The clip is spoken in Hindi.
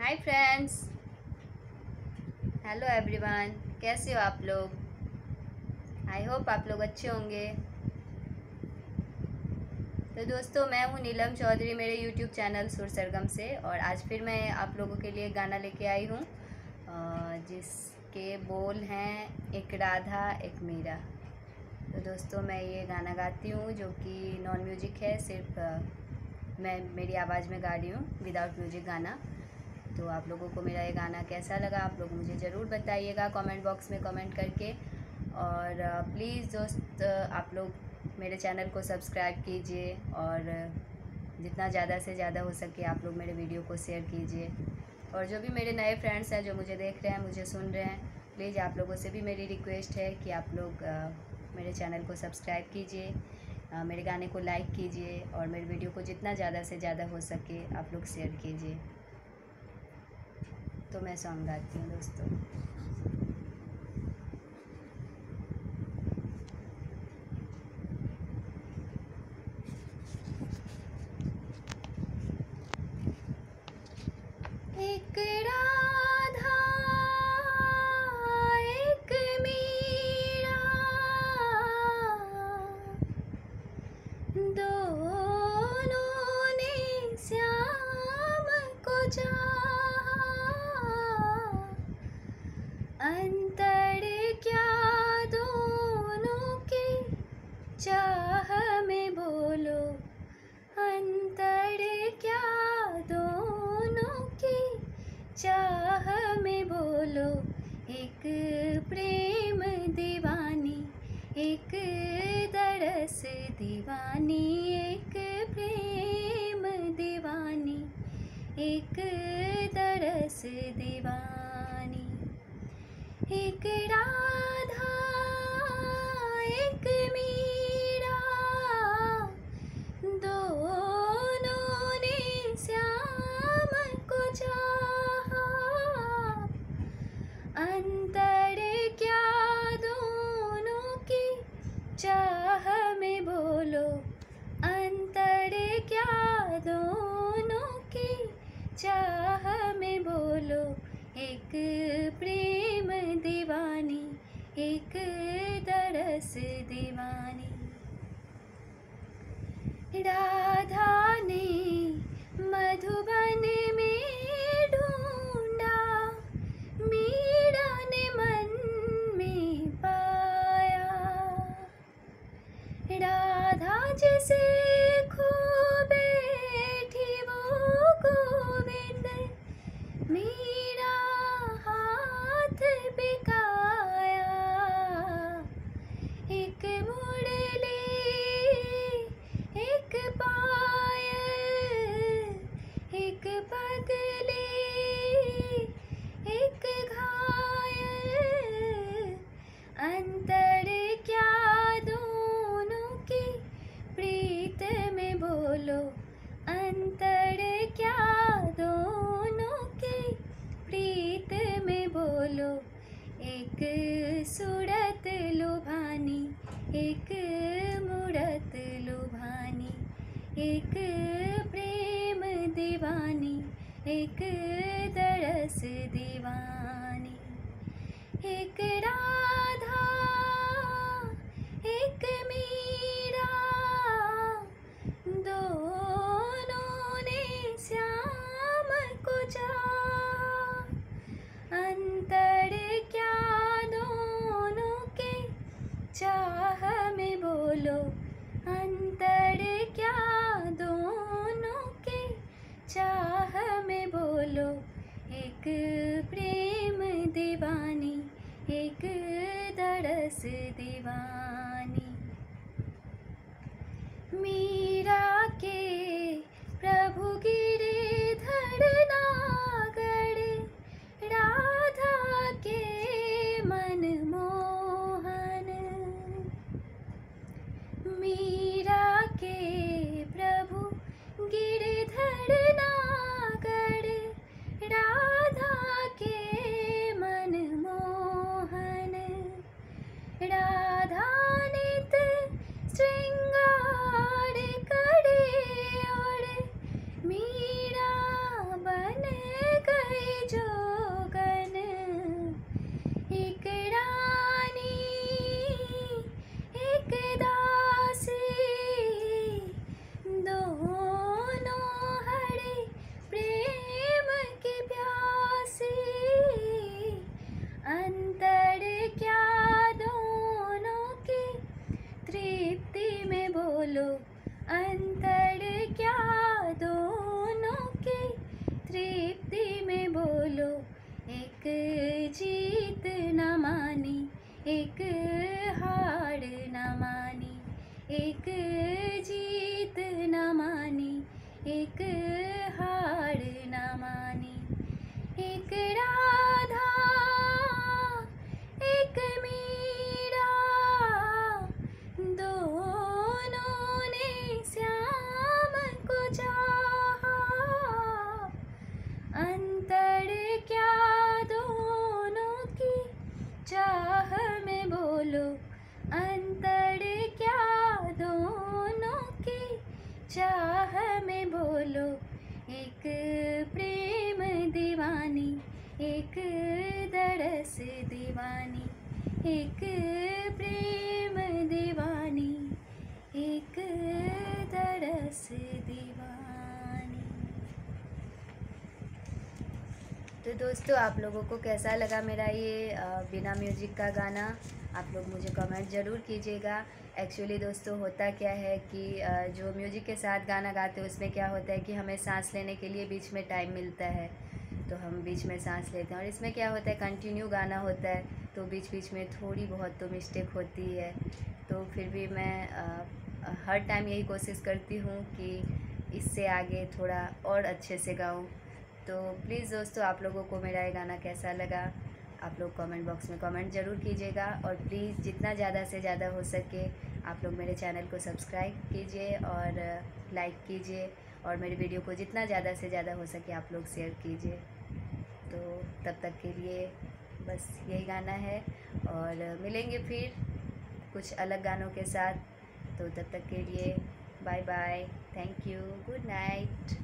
हाय फ्रेंड्स हेलो एवरीवन कैसे हो आप लोग? आई होप आप लोग अच्छे होंगे। तो दोस्तों, मैं हूँ नीलम चौधरी, मेरे यूट्यूब चैनल सुर सरगम से, और आज फिर मैं आप लोगों के लिए गाना लेके आई हूँ जिसके बोल हैं, एक राधा, एक मीरा। तो दोस्तों, मैं ये गाना गाती हूँ, जो कि नॉन म्यूज़िक है, सिर्फ़ मैं, मेरी आवाज़ में गा रही हूँ विदाउट म्यूज़िक गाना। तो आप लोगों को मेरा ये गाना कैसा लगा आप लोग मुझे ज़रूर बताइएगा कमेंट बॉक्स में कमेंट करके। और प्लीज़ दोस्त आप लोग मेरे चैनल को सब्सक्राइब कीजिए और जितना ज़्यादा से ज़्यादा हो सके आप लोग मेरे वीडियो को शेयर कीजिए। और जो भी मेरे नए फ्रेंड्स हैं, जो मुझे देख रहे हैं, मुझे सुन रहे हैं प्लीज़ आप लोगों से भी मेरी रिक्वेस्ट है कि आप लोग मेरे चैनल को सब्सक्राइब कीजिए मेरे गाने को लाइक कीजिए और मेरे वीडियो को जितना ज़्यादा से ज़्यादा हो सके आप लोग शेयर कीजिए। तो मैं सॉन्ग गाती हूँ दोस्तों। दरस दीवानी एक एक सूरत लुभानी, एक मूरत लुभानी, एक प्रेम दीवानी, एक दरस दीवानी। एक राधा, एक मीरा एक प्रेम दीवानी एक दरस दीवानी। लो अंतर क्या दोनों के? तृप्ति में बोलो। एक जीत न मानी, एक हार न मानी, एक जीत न मानी, एक दीवानी, एक प्रेम दीवानी, एक दरस दीवानी। तो दोस्तों, आप लोगों को कैसा लगा मेरा ये बिना म्यूज़िक का गाना? आप लोग मुझे कमेंट ज़रूर कीजिएगा। एक्चुअली दोस्तों, होता क्या है कि जो म्यूज़िक के साथ गाना गाते हैं, उसमें क्या होता है कि हमें सांस लेने के लिए बीच में टाइम मिलता है। तो हम बीच में सांस लेते हैं और इसमें क्या होता है कंटिन्यू गाना होता है तो बीच बीच में थोड़ी बहुत तो मिस्टेक होती है। तो फिर भी मैं आ, हर टाइम यही कोशिश करती हूँ कि इससे आगे थोड़ा और अच्छे से गाऊँ। तो प्लीज़ दोस्तों आप लोगों को मेरा ये गाना कैसा लगा? आप लोग कमेंट बॉक्स में कमेंट ज़रूर कीजिएगा और प्लीज़ जितना ज़्यादा से ज़्यादा हो सके आप लोग मेरे चैनल को सब्सक्राइब कीजिए और लाइक कीजिए और मेरी वीडियो को जितना ज़्यादा से ज़्यादा हो सके आप लोग शेयर कीजिए। तो तब तक के लिए बस यही गाना है और मिलेंगे फिर कुछ अलग गानों के साथ। तो तब तक के लिए bye bye thank you good night